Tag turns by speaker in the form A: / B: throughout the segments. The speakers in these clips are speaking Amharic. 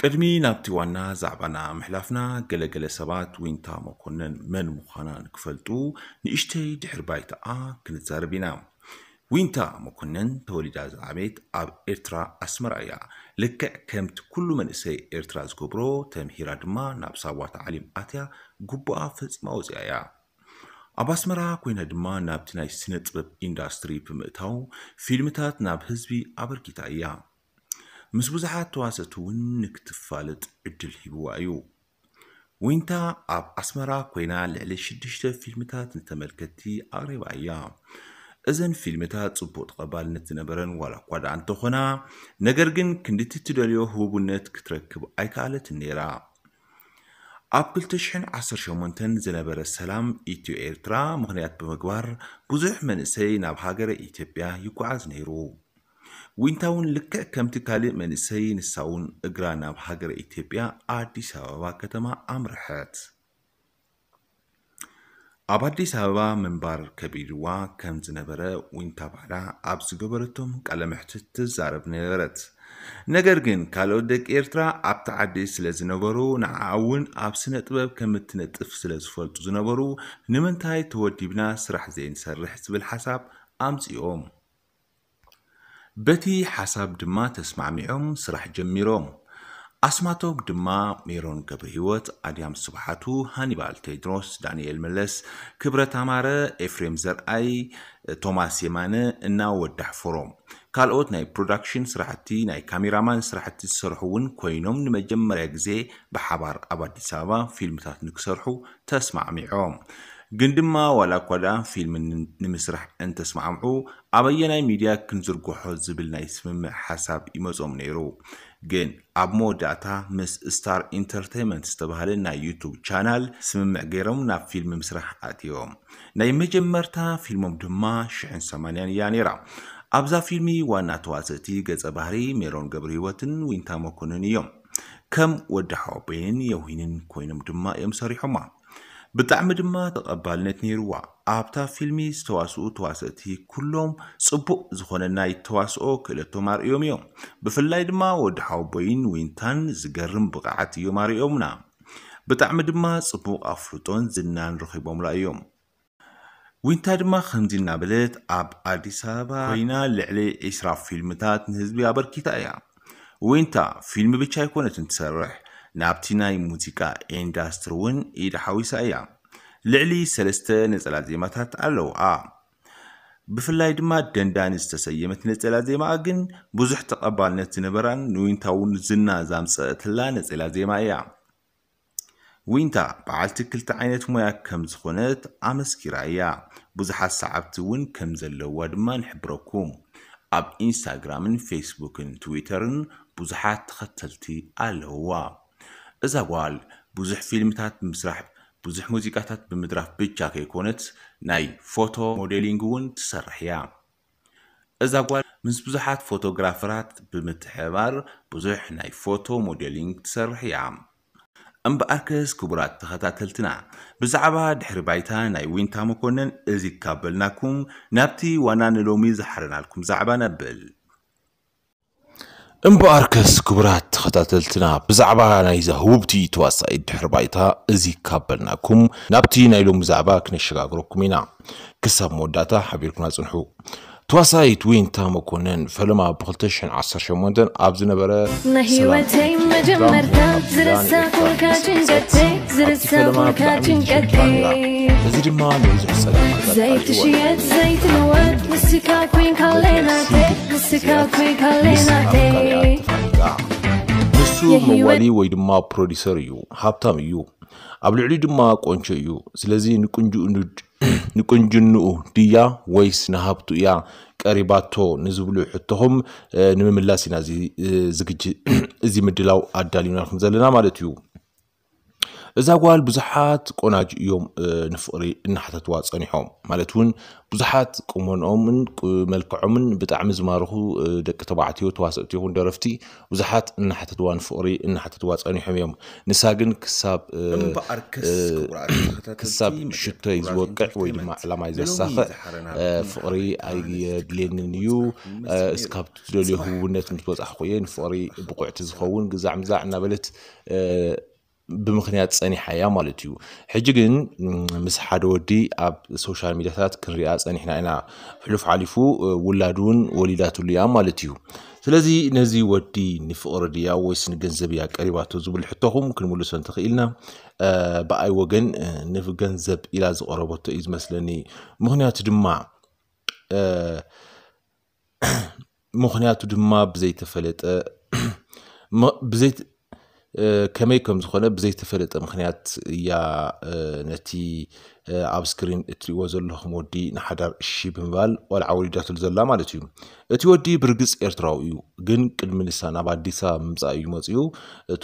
A: ቅድሚ ናብቲ ዋና ዛዕባና ምሕላፍና ገለገለ ሰባት ዊንታ መኮነን መን ምዃና ንክፈልጡ ንእሽተይ ድሕር ባይታኣ ክንዛረብ ኢና። ዊንታ መኮነን ተወሊዳ ዝዓበየት ኣብ ኤርትራ ኣስመራ እያ። ልክዕ ከምቲ ኩሉ መንእሰይ ኤርትራ ዝገብሮ ተምሂራ ድማ ናብ ሳዋ ተዓሊም ኣትያ ጉቡኣ ፈፂማ ወፅያ እያ። ኣብ ኣስመራ ኮይና ድማ ናብቲ ናይ ስነ ጥበብ ኢንዳስትሪ ብምእታው ፊልምታት ናብ ህዝቢ ኣበርኪታ እያ ምስ ብዙሓት ተዋሰቲ እውን ንክትፋለጥ ዕድል ሂብዋ እዩ። ዊንታ ኣብ ኣስመራ ኮይና ልዕሊ ሽዱሽተ ፊልምታት ንተመልከቲ ኣቕሪባ እያ። እዘን ፊልምታት ጽቡቕ ተቐባልነት ዝነበረን ዋላ እኳ ደኣ እንተኾና ነገር ግን ክንድቲ ትደልዮ ህቡብነት ክትረክብ ኣይከኣለትን ነይራ። ኣብ 2018 ዝነበረ ሰላም ኢትዮ ኤርትራ ምክንያት ብምግባር ብዙሕ መንእሰይ ናብ ሃገረ ኢትዮጵያ ይጓዓዝ ነይሩ ዊንታ እውን ልክዕ ከምቲ ካልእ መንእሰይ ንሳውን እግራ ናብ ሃገረ ኢትዮጵያ ኣዲስ ኣበባ ከተማ ኣምርሐት ኣብ ኣዲስ ኣበባ ምንባር ከቢድዋ ከም ዝነበረ ዊንታ ባዕላ ኣብ ዝገበረቶም ቃለ ምሕትት ትዛረብ ነበረት። ነገር ግን ካልኦት ደቂ ኤርትራ ኣብቲ ዓዲ ስለ ዝነበሩ ንዓ እውን ኣብ ስነ ጥበብ ከም እትነጥፍ ስለ ዝፈልጡ ዝነበሩ ንምንታይ ተወዲብና ስራሕ ዘይንሰርሕ ዝብል ሓሳብ ኣምፂኦም በቲ ሓሳብ ድማ ተስማዕሚዖም ስራሕ ጀሚሮም። ኣስማቶም ድማ ሜሮን ገብረ ህይወት ኣድያም ስብሓቱ ሃኒባል ቴድሮስ ዳንኤል መለስ ክብረት ኣማረ ኤፍሬም ዘርኣይ ቶማስ የማነ እና ወዳሕ ፎሮም ካልኦት ናይ production ስራሕቲ ናይ ካሜራማን ስራሕቲ ዝሰርሑ እውን ኮይኖም ንመጀመርያ ግዜ ብሓባር ኣብ ኣዲስ ኣበባ ፊልምታት ንክሰርሑ ተስማዕሚዖም ግን ድማ ዋላ እኳ ፊልም ንምስራሕ እንተስማዕምዑ ኣበየናይ ሚድያ ክንዝርግሖ ዝብል ናይ ስምምዕ ሓሳብ ይመፆም ነይሩ። ግን ኣብ መወዳእታ ምስ ስታር ኢንተርቴይንመንት ዝተባሃለ ናይ ዩቱብ ቻናል ስምምዕ ገይሮም ናብ ፊልሚ ምስራሕ ኣትዮም። ናይ መጀመርታ ፊልሞም ድማ 80 እያ ነይራ። ኣብዛ ፊልሚ ዋና ተዋሰቲ ገጸ ባህሪ ሜሮን ገብረ ህይወትን ዊንታ መኮንን እዮም። ከም ወዲ ሓወበይንን የውሂንን ኮይኖም ድማ እዮም ሰሪሖማ ብጣዕሚ ድማ ተቐባልነት ነይርዋ። ኣብታ ፊልሚ ዝተዋስኡ ተዋሰእቲ ኩሎም ጽቡቕ ዝኾነ ናይ ተዋስኦ ክእለቶም ኣርእዮም እዮም ብፍላይ ድማ ወዲ ሓወቦይን ዊንታን ዝገርም ብቕዓት እዮም ኣርእዮምና። ብጣዕሚ ድማ ጽቡቕ ኣፍልጦን ዝናን ረኺቦምላ እዮም። ዊንታ ድማ ከምዚ እናበለት ኣብ ኣዲስ ኣበባ ኮይና ልዕሊ 20 ፊልምታት ንህዝቢ ኣበርኪታ እያ። ዊንታ ፊልሚ ብቻ ኣይኮነትን ትሰርሕ ናብቲ ናይ ሙዚቃ ኢንዳስትሪ እውን ኢዳ ሓዊሳ እያ። ልዕሊ ሰለስተ ነፀላ ዜማታት ኣለውኣ ብፍላይ ድማ ደንዳኒ ዝተሰየመት ነፀላ ዜማኣ ግን ብዙሕ ተቐባልነት ዝነበራን ንዊንታ እውን ዝና ዛምፀአትላ ነፀላ ዜማ እያ። ዊንታ በዓልቲ ክልተ ዓይነት ሞያ ከም ዝኾነት ኣመስኪራ እያ። ብዙሓት ሰዓብቲ እውን ከም ዘለዋ ድማ ንሕብረኩም። ኣብ ኢንስታግራምን ፌስቡክን ትዊተርን ብዙሓት ተኸተልቲ ኣለውዋ እዛ ጓል ብዙሕ ፊልምታት ብምስራሕ ብዙሕ ሙዚቃታት ብምድራፍ ብቻ ከይኮነት ናይ ፎቶ modeling እውን ትሰርሕ እያ። እዛ ጓል ምስ ብዙሓት ፎቶግራፈራት ብምትሕባር ብዙሕ ናይ ፎቶ modeling ትሰርሕ እያ። እምበኣርከስ ክቡራት ተኸታተልትና። ብዛዕባ ድሕሪ ባይታ ናይ ዊንታ መኮነን እዚ ካበልናኩም ናብቲ ዋና ንሎሚ ዝሓረናልኩም ዛዕባ ነብል እምበኣርከስ ክቡራት ተኸታተልትና ብዛዕባ ናይዛ ህቡብቲ ተዋሳኢት ድሕሪ ባይታ እዚ ካበልናኩም ናብቲ ናይ ሎሚ ዛዕባ ክነሸጋግረኩም ኢና። ክሳብ መወዳእታ ሓቢርኩና ፅንሑ ተዋሳኢት ዊንታ መኮነን ፈለማ ብ2018 ኣብ ዝነበረ
B: ናይ ህይወተይ መጀመርታ ዝረሳኩልካ ጭንቀተይ ዝረሳኩልካ ጭንቀተይ
A: እዚ ድማ ንብዙሕ
B: ዘይትሽየጥ ዘይትልወጥ ንስካ ኮይንካ ሌናተይ ንስካ ኮይንካ
A: ንሱ መዋሊ ወይ ድማ ፕሮዲሰር እዩ ሃብታም እዩ። ኣብ ልዕሊ ድማ ቆንቾ እዩ። ስለዚ ንቁንጅንኡ ድያ ወይስ ንሃብቱ እያ ቀሪባቶ ንዝብሉ ሕቶኹም ንምምላስ ኢና እዚ ምድላው ኣዳሊናልኩም ዘለና ማለት እዩ
C: እዛ ጓል ብዙሓት ቆናጅ እዮም ንፍቅሪ እናሓተትዋ ፀኒሖም ማለት እውን ብዙሓት ቁመንኦምን መልክዖምን ብጣዕሚ ዝማርኹ ደቂ ተባዕትዮ ተዋሰእቲ ይኹን ደረፍቲ ብዙሓት እናሓተትዋ ንፍቅሪ እናሓተትዋ ፀኒሖም እዮም ንሳ ግን ክሳብ ክሳብ ሽቶይ ዝወቅዕ ወይ ድማ ዕላማይ ዘሳኽዕ ፍቅሪ ኣየድልየንን እዩ እስካብ ትደልዮ ህውነት ምትበፃሕኩ እየ ንፍቅሪ ብቁዕቲ ዝኸውን ግዛዕ ምዛዕ እናበለት ብምክንያት ፀኒሓ እያ ማለት እዩ። ሕጂ ግን ምስ ሓደ ወዲ ኣብ social ሚድያታት ክንሪኣ ፀኒሕና ኢና። ሕሉፍ ሓሊፉ ውላድ እውን ወሊዳትሉ እያ ማለት እዩ። ስለዚ ነዚ ወዲ ንፍቅሪ ድያ ወይስ ንገንዘብ እያ ቀሪባቶ ዝብል ሕቶኹም ክንምልሶ እንተኽኢልና። ብኣይ ወገን ንገንዘብ ኢላ ዝቀረበቶ እዩ ዝመስለኒ። ምክንያቱ ድማ ምክንያቱ ድማ ብዘይተፈለጠ ከመይ ከም ዝኾነ ብዘይተፈለጠ ምክንያት እያ ነቲ ኣብ screen እትሪእዎ ዘለኹም ወዲ ንሓዳር እሺ ብምባል ቆልዓ ወሊዳትሉ ዘላ ማለት እዩ። እቲ ወዲ ብርግፅ ኤርትራዊ እዩ። ግን ቅድሚ ንሳ ናብ ኣዲስ ኣበባ ምምፃእ እዩ መፅኡ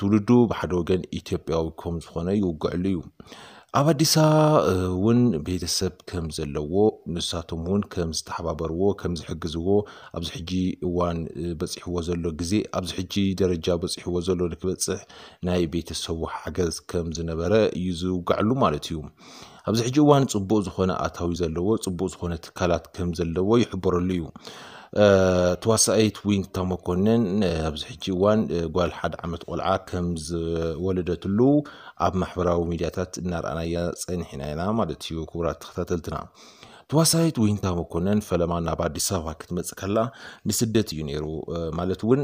C: ትውልዱ ብሓደ ወገን ኢትዮጵያዊ ከም ዝኾነ ይውግዕሉ እዩ ኣብ ኣዲስ ኣበባ እውን ቤተሰብ ከም ዘለዎ ንሳቶም እውን ከም ዝተሓባበርዎ ከም ዝሕግዝዎ ኣብዚ ሕጂ እዋን በፂሕዎ ዘሎ ግዜ ኣብዚ ሕጂ ደረጃ በፂሕዎ ዘሎ ንክበፅሕ ናይ ቤተሰቡ ሓገዝ ከም ዝነበረ እዩ ዝውጋዕሉ ማለት እዩ። ኣብዚ ሕጂ እዋን ፅቡቅ ዝኾነ ኣታዊ ዘለዎ ፅቡቅ ዝኾነ ትካላት ከም ዘለዎ ይሕበረሉ እዩ ተዋሳኣይት ዊንታ መኮነን ኣብዚ ሕጂ እዋን ጓል ሓደ ዓመት ቆልዓ ከም ዝወለደትሉ ኣብ ማሕበራዊ ሚድያታት እናረኣናያ ፀኒሕና ኢና ማለት እዩ ክቡራት ተኸታተልትና። ተዋሳይት ዊንታ መኮነን ፈለማ ናብ ኣዲስ ኣበባ ክትመፅእ ከላ ንስደት እዩ ነይሩ። ማለት እውን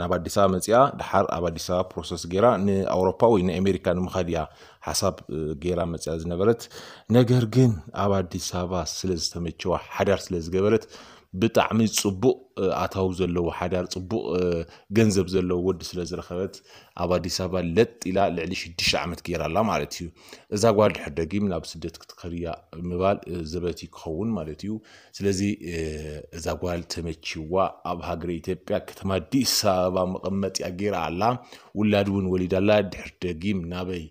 C: ናብ ኣዲስ ኣበባ መፅያ ድሓር ኣብ ኣዲስ ኣበባ process ጌራ ንኣውሮፓ ወይ ንኣሜሪካ ንምኻድ እያ ሓሳብ ጌራ መፅያ ዝነበረት። ነገር ግን ኣብ ኣዲስ ኣበባ ስለ ዝተመቸዋ ሓዳር ስለ ዝገበረት ብጣዕሚ ፅቡቅ ኣታዊ ዘለዎ ሓዳር ፅቡቅ ገንዘብ ዘለዎ ወዲ ስለ ዝረኸበት ኣብ ኣዲስ ኣበባ ለጥ ኢላ ልዕሊ ሽዱሽተ ዓመት ገይራላ ማለት እዩ። እዛ ጓል ድሕር ደጊም ናብ ስደት ክትከርያ ምባል ዘበቲ ክኸውን ማለት እዩ። ስለዚ እዛ ጓል ተመቺዋ ኣብ ሃገረ ኢትዮጵያ ከተማ ኣዲስ ኣበባ መቐመጢያ ገይራ ኣላ። ውላድ እውን ወሊዳላ ድሕር ደጊም ናበይ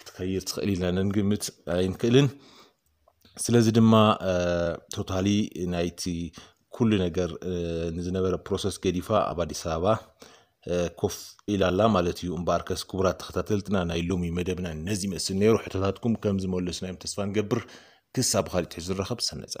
C: ክትከይር ትኽእል ኢልና ነንግምት ኣይንክእልን። ስለዚ ድማ ቶታሊ ናይቲ ኩሉ ነገር ንዝነበረ ፕሮሰስ ገዲፋ ኣብ ኣዲስ ኣበባ ኮፍ ኢላላ ማለት እዩ እምበኣር ከስ ክቡራት ተኸታተልትና ናይ ሎሚ መደብና ነዚ ይመስል ነይሩ ሕቶታትኩም ከም ዝመለስናዮም ተስፋ ንገብር ክሳብ ካሊእ ትሕዙ ዝረኸብ ሰነፀ